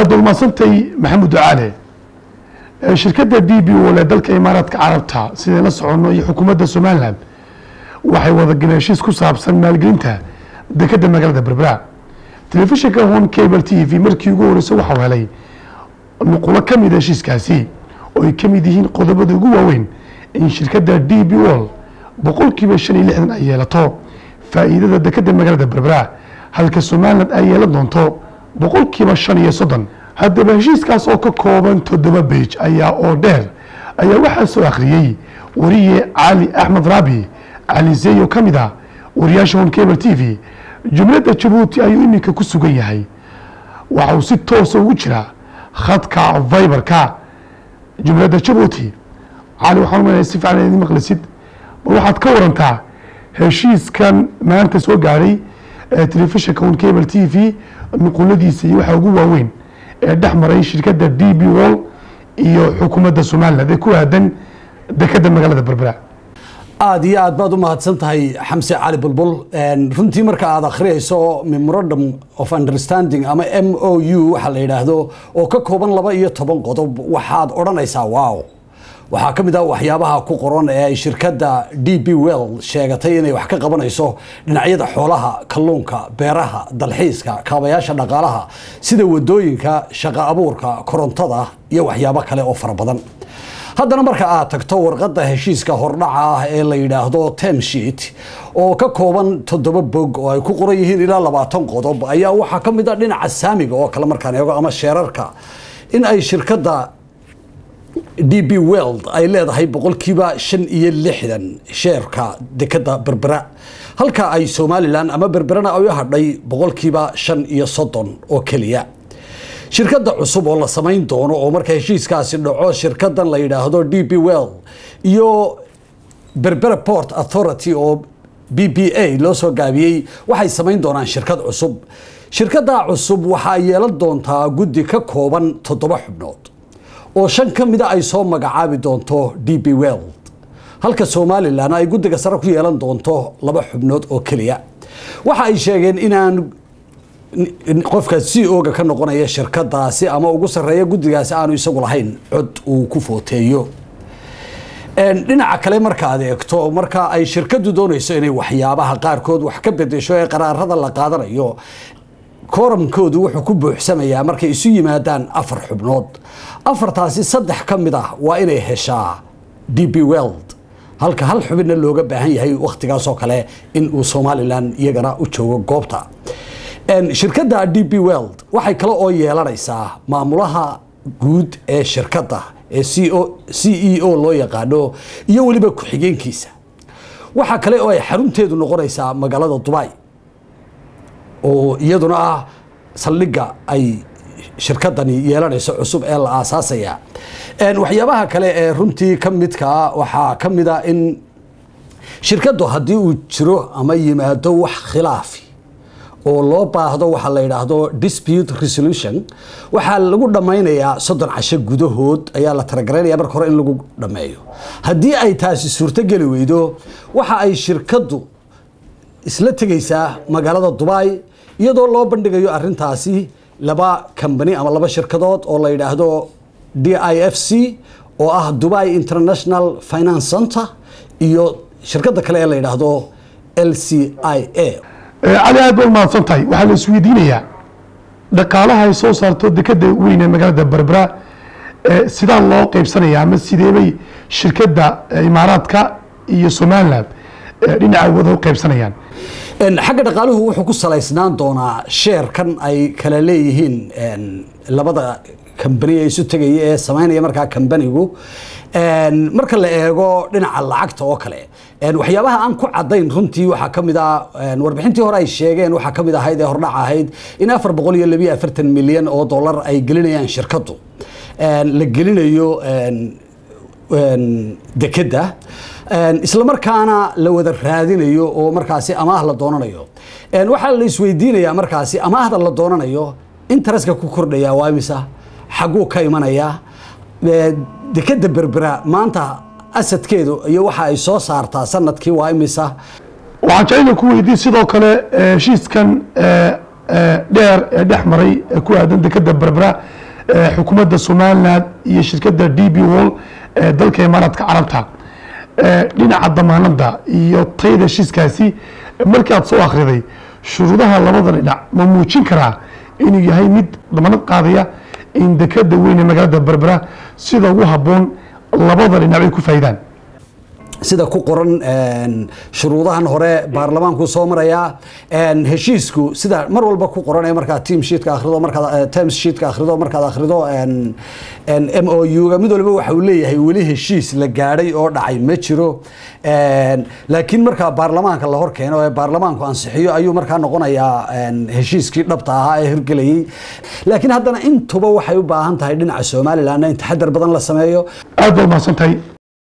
aada ulmadsantay maxamed ducaale shirkadda d b o ee dalka imaaraadka carabta sideen la soconno iyo xukuumadda somalilan waxay wada galeen heshiis ku saabsan maalgelinta dekadda magaalada berbera. Telefishinka home cable t v markii ugu horreysay waxau helay nuqulo ka mida heshiiskaasi oo ay ka mid yihiin qodobada ugu waaweyn in shirkadda d b wol boqolkiiba shan iyo lixdan ay yeelato faa'iidada dekadda magaalada berbera halka somalilan ay yeelan doonto boqolkiiba shan iyo soddon. Haddaba heshiiskaas oo ka kooban toddoba beij ayaa oo dheer ayaa waxaa soo akhriyey wariye cali axmed raabi cali zeyo ka mid ah wariyaasha cable t v. Jumladda jabuuti ayuu iminka ku sugan yahay. Waxa uu si toosa ugu jiraa khadka viberka. Jumladda jabuuti. Cali waxaan umalaya si fiican idin maqlisid. Bal waxaad ka warantaa heshiiskan maanta soo gaadhay telefishinka home cable t v nuquladiisa iyo waxa ugu waaweyn ee dhex maray shirkadda d b wall iyo xukuumadda somaliland ee ku aadan dekadda magaalada berbera aada iyo aad baad u mahadsan tahay xamse cali bulbul. Runtii marka aad akhriyayso memorandum of understanding ama m o u waxaa la yidhaahdo oo ka kooban laba iyo toban qodob waxaad odhanaysaa wow waxaa ka mid ah waxyaabaha ku qoran ee ay shirkadda d b well sheegatay inay wax ka qabanayso dhinacyada xoolaha kalluunka beeraha dalxiiska kaabayaasha dhaqaalaha sida waddooyinka shaqo abuurka korontada iyo waxyaabo kale oo fara badan. Haddana marka aad tagto warqadda heshiiska hordhaca ah ee la yidhaahdo temsheet oo ka kooban toddoba bog oo ay ku qoran yihiin ilaa labaatan qodob ayaa waxaa ka mid ah dhinaca saamiga oo kale markaan eego ama sheerarka in ay shirkadda d b weld ay leedahay boqolkiiba shan iyo lixdan sheerka dekadda berbera. Halka ay somalilan ama berberana ay u hadhay boqolkiiba shan iyo soddon oo keliya. Shirkadda cusub oo la samayn doono oo marka heshiiskaasi dhaco shirkadan la yidhaahdo d b well iyo berbera port authority oo b b a loo soo gaabiyey waxay samayn doonaan shirkad cusub. Shirkadda cusub waxaa yeelan doontaa guddi ka kooban toddoba xubnood oo shan ka mida ay soo magacaabi doonto d b well halka somalilan ay guddiga sare ku yeelan doonto laba xubnood oo keliya. Waxa ay sheegeen inaan qofka c o-ga ka noqonaya shirkadaasi ama ugu sareeya guddigaasi aanu isagu lahayn cod uu ku footeeyo. Dhinaca kale markaad eegto marka ay shirkadu doonayso inay waxyaabaha qaarkood wax ka bedesho ee qaraarada la qaadanayo kooramkoodu wuxuu ku buuxsamayaa markay isu yimaadaan afar xubnood. Afartaasi saddex ka mid ah waa inay heshaa d b weld halka hal xubinna looga baahan yahay wakhtigaasoo kale in uu somalilan iyagana u joogo goobta. Shirkadda d b weld waxay kale oo yeelanaysaa maamulaha guud ee shirkadda ee c e o loo yaqaano iyo weliba ku-xigeenkiisa. Waxaa kale oo ay xarunteedu noqonaysaa magaalada dubai oo iyaduna ah saldhigga ay shirkadani yeelanayso cusub ee la aasaasaya. Waxyaabaha kale ee runtii ka midkaa waxaa ka mid a in shirkaddu haddii uu jiro ama yimaado wax khilaafi oo loo baahdo waxaa la yidhaahdo dispute resolution waxaa lagu dhammaynayaa soddon casho gudahood ayaa la talagaraynaya marka hore in lagu dhammeeyo. Haddii ay taasi suurtogeli weydo waxa ay shirkaddu isla tegaysaa magaalada dubai iyadoo loo bandhigayo arintaasi laba kambani ama laba shirkadood oo la yidhaahdo d i f c oo ah dubai international finance center iyo shirkadda kale ee la yidhaahdo l c i a. Cali aad ba umahadsan tahay waxaa la isweydiinayaa dhaqaalaha ay soo saarto dekada weyn ee magaalada berbera sidaa loo qeybsanaya ama sideebay shirkadda imaaraadka iyo somaliland dhinaca wada u qeybsanayaan xagga dhaqaaluhu wuxuu ku salaysnaan doonaa sheerkan ay kala leeyihiin labada kambani ee isu tegaya ee samaynaya markaa kambanigu. Marka la eego dhinaca lacagta oo kale waxyaabaha aan ku cadayn runtii waxaa ka mid ah warbixintii hore ay sheegeen waxaa ka mid ahayd ee hordhac ahayd in afar boqol iyo labiyo afartan milyan oo dollar ay gelinayaan shirkaddu. La gelinayo dekedda islamarkaana la wada raadinayo oo markaasi amaah la doonanayo. Waxaa la isweydiinayaa markaasi amaahda la doonanayo intereska ku kordhaya waa imisa? Xaguu ka imanayaa dekeda berbera maanta asadkeedu iyo waxa ay soo saartaa sannadkii waa imisa? Waxaan jeclayna ku weydiin sidoo kale heshiiskan dheer ee dhex maray ee ku aadan dekeda berbera xukuumadda somalilan iyo shirkadda d b wall ee dalka imaaraadka carabta dhinaca damaanada iyo tayada heshiiskaasi markii aad soo akhriday shuruudaha labada dhinac ma muujin karaa inuu yahay mid damaanad qaadaya in dekeda weyn ee magaalada berbera sida ugu habboon labada dhinac ay ku faa'idaan sida ku qoran shuruudahan hore baarlamaanku soo marayaa heshiisku sida mar walba ku qoran ee markaa team sheetka akhrido markaad terms sheetka akhrido markaad akhrido m o u-ga mid walba waxa uu leeyahay weli heshiis la gaadhay oo dhacay ma jiro. Laakiin markaa baarlamaanka la hor keeno ee baarlamaanku ansixiyo ayuu markaa noqonayaa heshiiskii dhabta ahaa ee hirgelayay. Laakiin haddana intuba waxay u baahan tahay dhinaca somalilan in taxadar badan la sameeyo. Aad baa umahadsan tahay